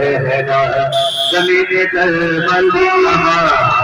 रहना ज़मीन करबल आज